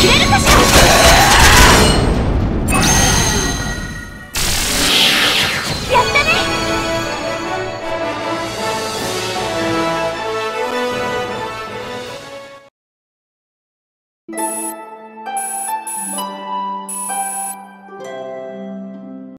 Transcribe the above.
切れるかしら？やったね！